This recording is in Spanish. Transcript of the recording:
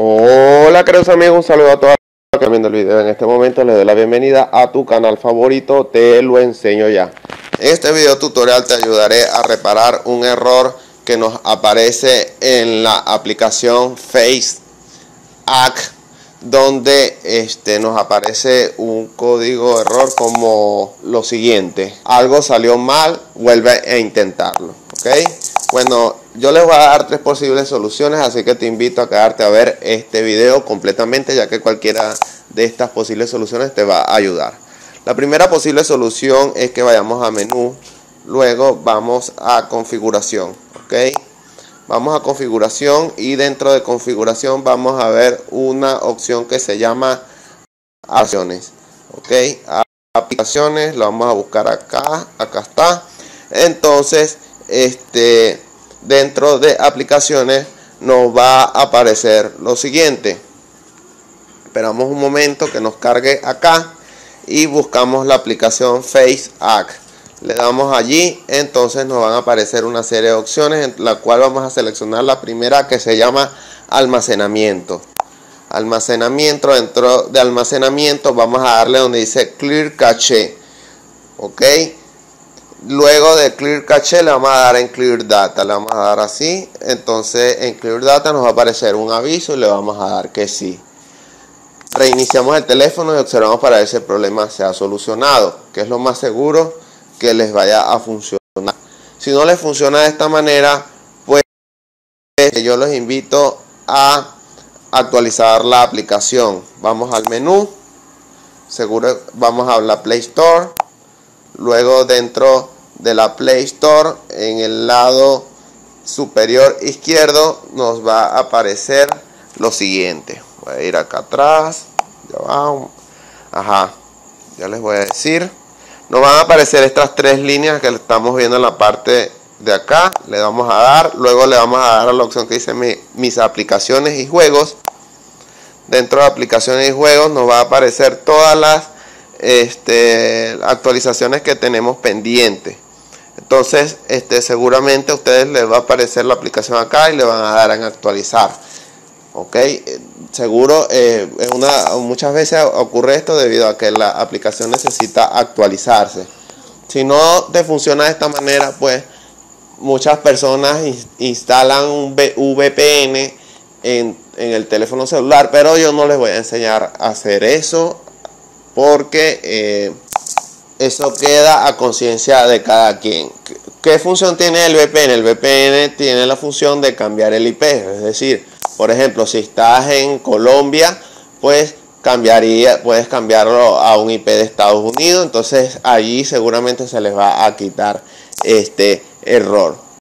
Hola queridos amigos, un saludo a todos los que están viendo el video. En este momento les doy la bienvenida a tu canal favorito, te lo enseño ya. En este video tutorial te ayudaré a reparar un error que nos aparece en la aplicación Face donde este, nos aparece un código error como lo siguiente algo salió mal vuelve a intentarlo ok bueno yo les voy a dar tres posibles soluciones así que te invito a quedarte a ver este video completamente ya que cualquiera de estas posibles soluciones te va a ayudar la primera posible solución es que vayamos a menú luego vamos a configuración ok Vamos a configuración y dentro de configuración vamos a ver una opción que se llama aplicaciones. Ok, aplicaciones, lo vamos a buscar acá, acá está. Entonces, este, dentro de aplicaciones nos va a aparecer lo siguiente. Esperamos un momento que nos cargue acá y buscamos la aplicación Face le damos allí entonces nos van a aparecer una serie de opciones en la cual vamos a seleccionar la primera que se llama almacenamiento. Almacenamiento dentro de almacenamiento vamos a darle donde dice clear cache ok luego de clear cache le vamos a dar en clear data le vamos a dar así entonces en clear data nos va a aparecer un aviso y le vamos a dar que sí reiniciamos el teléfono y observamos para ver si el problema se ha solucionado que es lo más seguro que les vaya a funcionar. Si no les funciona de esta manera, pues yo los invito a actualizar la aplicación. Vamos al menú, seguro vamos a la Play Store. Luego dentro de la Play Store, en el lado superior izquierdo, nos va a aparecer lo siguiente. Voy a ir acá atrás. Ya. Ajá. Ya les voy a decir. Nos van a aparecer estas tres líneas que estamos viendo en la parte de acá. Le vamos a dar, luego le vamos a dar a la opción que dice mis aplicaciones y juegos. Dentro de aplicaciones y juegos nos va a aparecer todas las este, actualizaciones que tenemos pendientes. Entonces, este, seguramente a ustedes les va a aparecer la aplicación acá y le van a dar en actualizar. ¿ok? Seguro, eh, una, muchas veces ocurre esto debido a que la aplicación necesita actualizarse. Si no te funciona de esta manera, pues muchas personas instalan un VPN en, el teléfono celular, pero yo no les voy a enseñar a hacer eso porque eh, eso queda a conciencia de cada quien. ¿Qué función tiene el VPN? El VPN tiene la función de cambiar el IP, es decir, por ejemplo, si estás en Colombia, pues puedes cambiarlo a un IP de Estados Unidos, entonces allí seguramente se les va a quitar este error.